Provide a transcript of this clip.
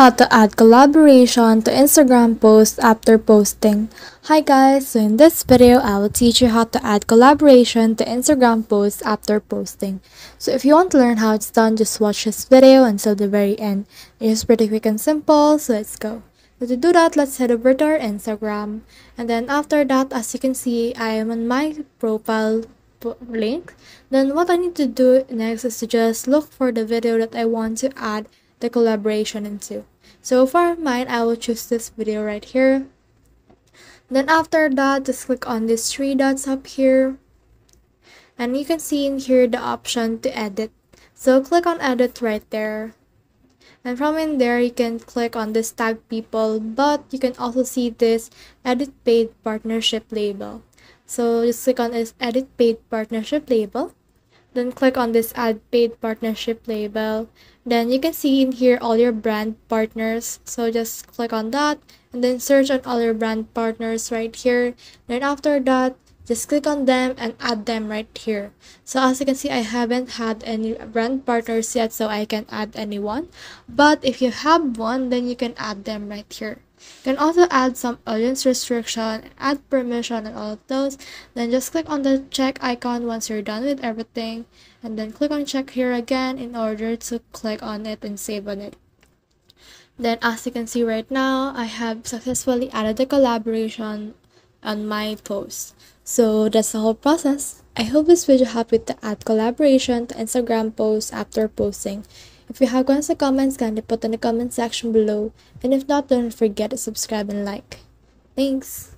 how to add collaboration to Instagram posts after posting. Hi guys, so in this video I will teach you how to add collaboration to Instagram posts after posting. So if you want to learn how it's done, just watch this video until the very end. It is pretty quick and simple, so let's go. So to do that, let's head over to our Instagram. And then after that, as you can see, I am on my profile link. Then what I need to do next is to just look for the video that I want to add the collaboration into. So for mine, I will choose this video right here. Then after that, just click on these three dots up here. And you can see in here the option to edit. So click on edit right there. And from in there, you can click on this tag people, but you can also see this edit paid partnership label. So just click on this edit paid partnership label then click on this add paid partnership label. Then you can see in here all your brand partners. So just click on that and then search on all your brand partners right here. Then after that just click on them and add them right here. So as you can see i haven't had any brand partners yet so i can add anyone. But if you have one then you can add them right here you can also add some audience restriction, add permission and all of those. Then just click on the check icon once you're done with everything. And then click on check here again in order to click on it and save on it. Then as you can see right now, I have successfully added the collaboration on my post. So that's the whole process. I hope this video helped you to add collaboration to Instagram posts after posting. If you have questions or comments, kindly put in the comment section below. And if not, don't forget to subscribe and like. Thanks!